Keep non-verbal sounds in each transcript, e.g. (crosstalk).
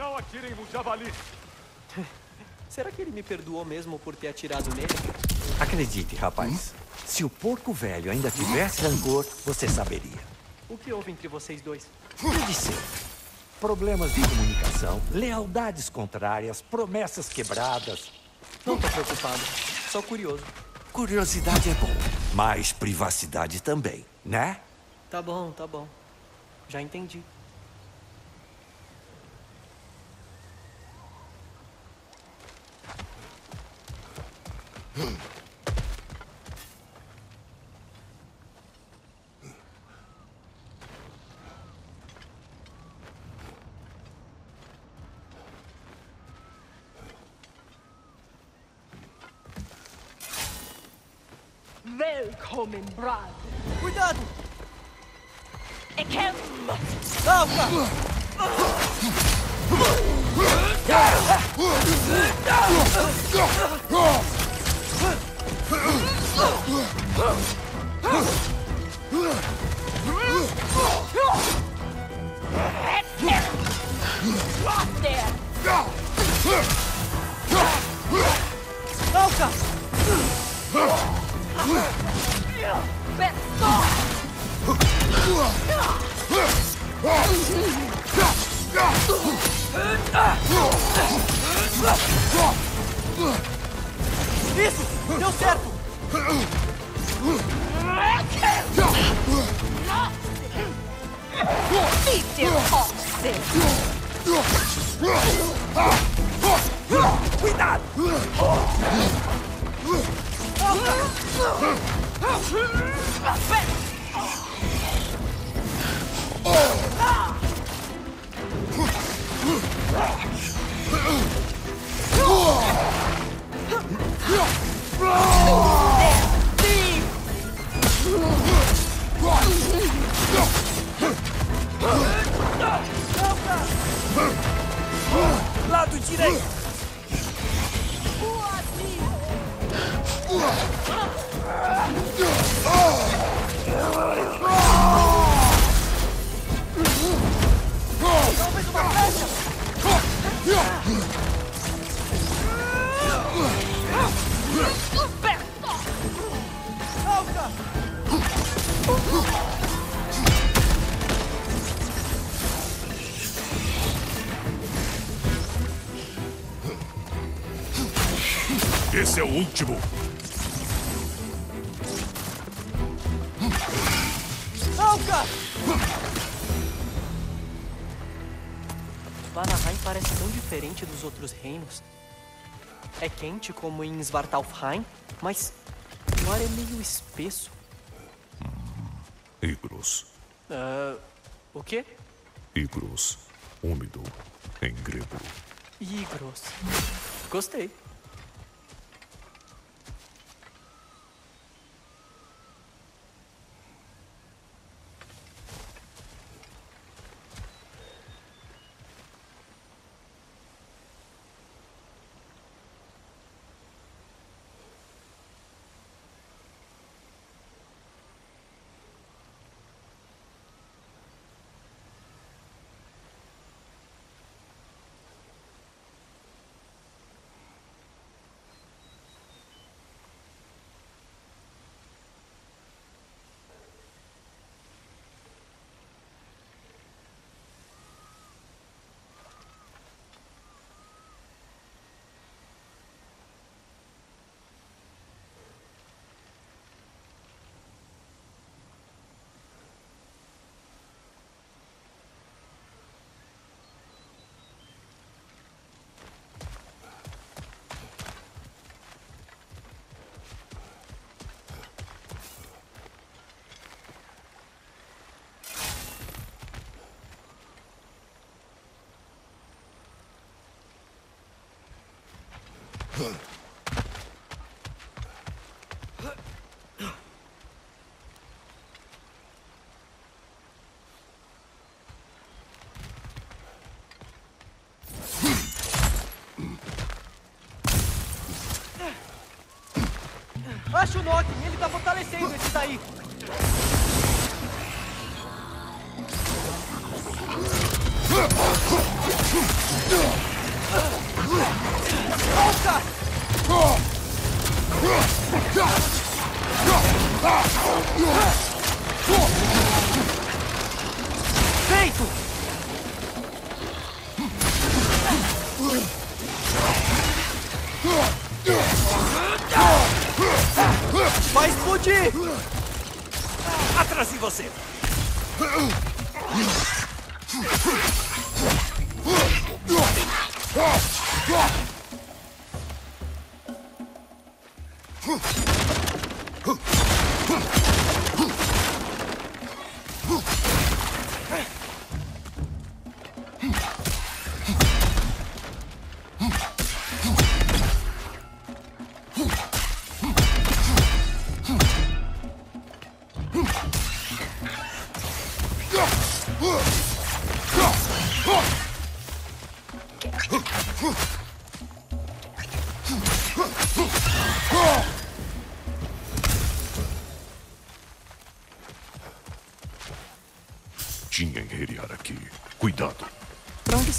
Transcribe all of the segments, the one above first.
Não atirem no javali. Será que ele me perdoou mesmo por ter atirado nele? Acredite, rapaz. Se o porco velho ainda tivesse rancor, você saberia. O que houve entre vocês dois? Pode ser. Problemas de comunicação, lealdades contrárias, promessas quebradas. Não tô preocupado. Só curioso. Curiosidade é bom, mas privacidade também, né? Tá bom, tá bom. Já entendi. Välkommen, Brad. Cuidado! Ekem! Alca! Lost there! Isso! Deu certo! Bitte Ochse! Lado direito! Esse é o último. Alca! Vanaheim parece tão diferente dos outros reinos. É quente como em Svartalfheim, mas o ar é meio espesso. Igros. Ah, o quê? Igros. Úmido. Em grego. Igros. Gostei. Acho o Nock, ele tá fortalecendo esse daí. (laughs) Feito! Vai explodir! Atrás de você! Huh!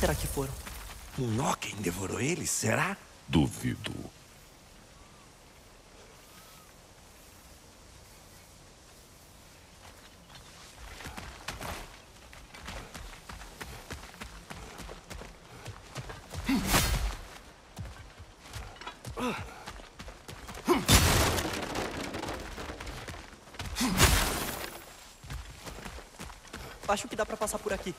Será que foram? Um Noken devorou eles, será? Duvido. Acho que dá pra passar por aqui.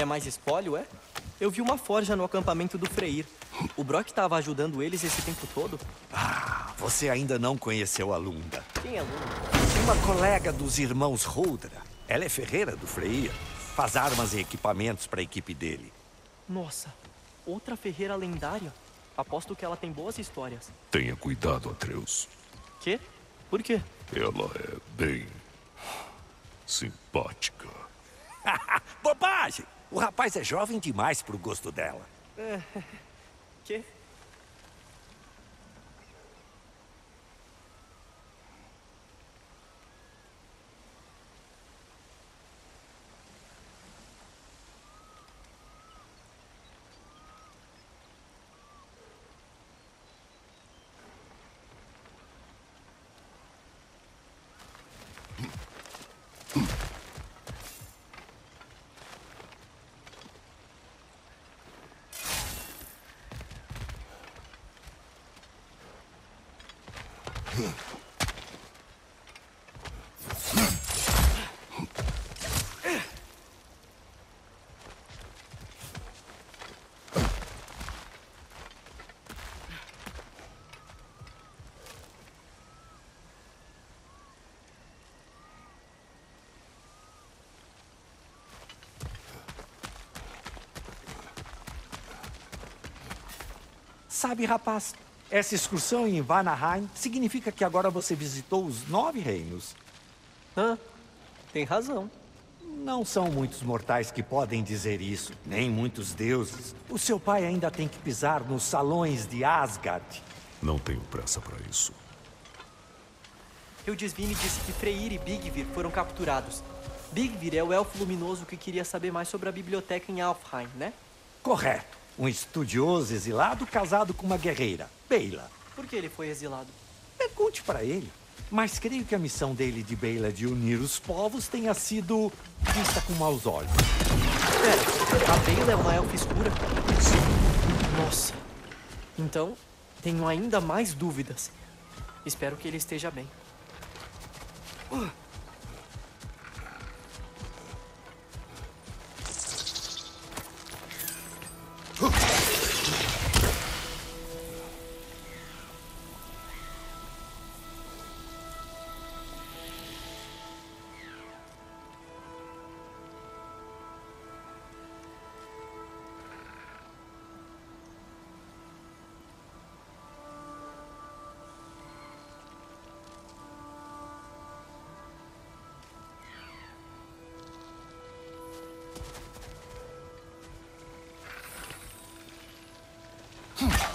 Quer mais espólio, é? Eu vi uma forja no acampamento do Freyr. O Brock estava ajudando eles esse tempo todo. Ah, você ainda não conheceu a Lunda. Quem é Luna? Uma colega dos irmãos Holdra. Ela é ferreira do Freyr. Faz armas e equipamentos para a equipe dele. Nossa, outra ferreira lendária. Aposto que ela tem boas histórias. Tenha cuidado, Atreus. Quê? Por quê? Ela é bem. simpática. (laughs) Bobagem! O rapaz é jovem demais pro gosto dela. Quê? Sabe, rapaz, essa excursão em Vanaheim significa que agora você visitou os nove reinos. Hã? Tem razão. Não são muitos mortais que podem dizer isso, nem muitos deuses. O seu pai ainda tem que pisar nos salões de Asgard. Não tenho pressa para isso. Eudisvine disse que Freyr e Bigvir foram capturados. Bigvir é o elfo luminoso que queria saber mais sobre a biblioteca em Alfheim, né? Correto. Um estudioso exilado casado com uma guerreira, Beila. Por que ele foi exilado? Pergunte para ele. Mas creio que a missão dele de Beila de unir os povos tenha sido vista com maus olhos. Pera, a Beyla é uma elfa escura? Nossa. Então, tenho ainda mais dúvidas. Espero que ele esteja bem. う。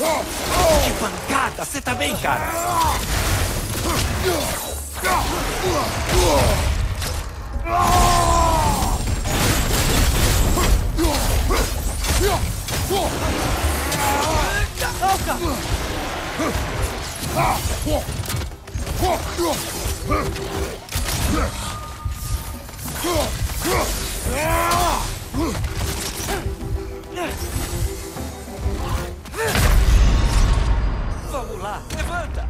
Que pancada! Você tá bem, cara? Vamos lá, levanta!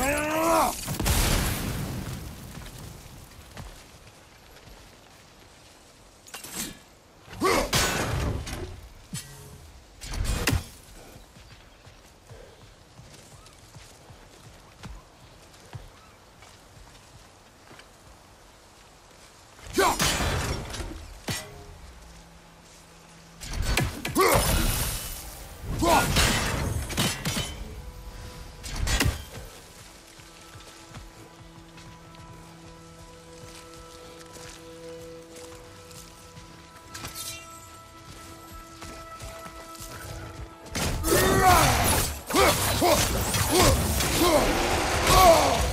あっ! Não,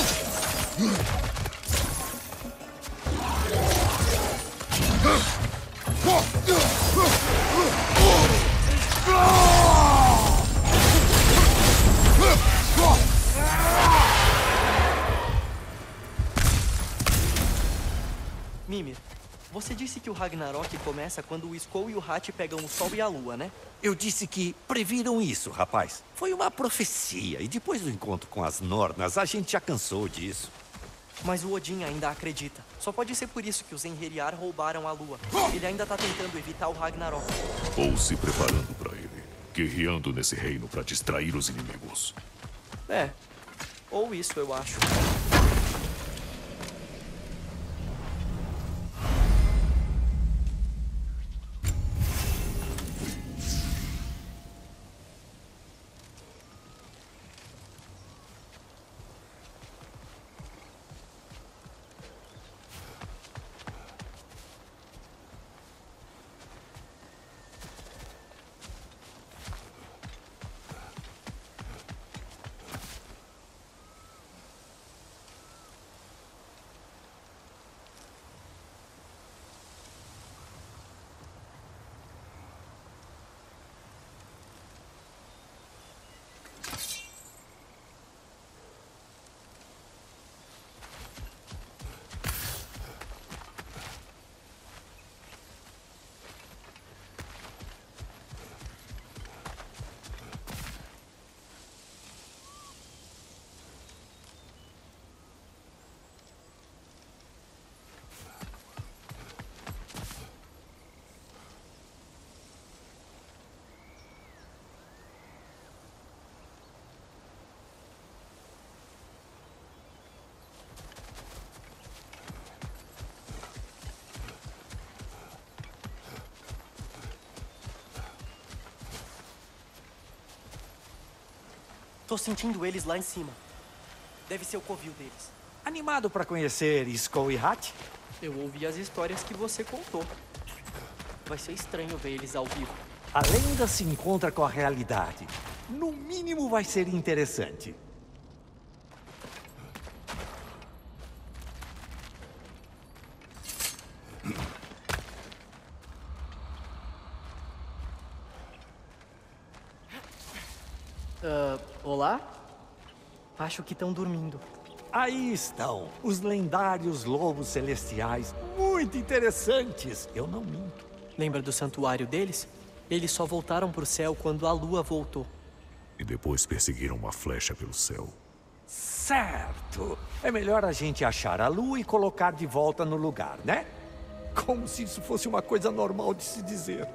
Ugh! Ragnarok começa quando o Skoll e o Hat pegam o Sol e a Lua, né? Eu disse que previram isso, rapaz. Foi uma profecia. E depois do encontro com as Nornas, a gente já cansou disso. Mas o Odin ainda acredita. Só pode ser por isso que os Enheriar roubaram a Lua. Ele ainda tá tentando evitar o Ragnarok. Ou se preparando para ele. Guerreando nesse reino para distrair os inimigos. É. Ou isso, eu acho. Tô sentindo eles lá em cima. Deve ser o covil deles. Animado para conhecer Skull e Hat? Eu ouvi as histórias que você contou. Vai ser estranho ver eles ao vivo. A lenda se encontra com a realidade. No mínimo vai ser interessante. Ah, olá? Acho que estão dormindo. Aí estão, os lendários lobos celestiais. Muito interessantes, eu não minto. Lembra do santuário deles? Eles só voltaram pro céu quando a lua voltou. E depois perseguiram uma flecha pelo céu. Certo. É melhor a gente achar a lua e colocar de volta no lugar, né? Como se isso fosse uma coisa normal de se dizer.